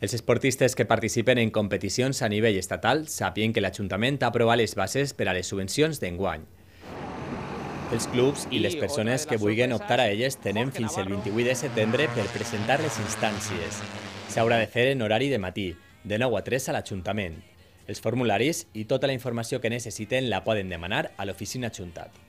Els esportistes que participen en competicions a nivell estatal sapien que l'Ajuntament aprova les bases per a les subvencions d'enguany. Els clubs i les persones que vulguin optar a elles tenen fins el 28 de setembre per presentar les instàncies. S'haurà de fer en horari de matí, de 9 a 3 a l'Ajuntament. Els formularis i tota la informació que necessiten la poden demanar a l'oficina adjuntat.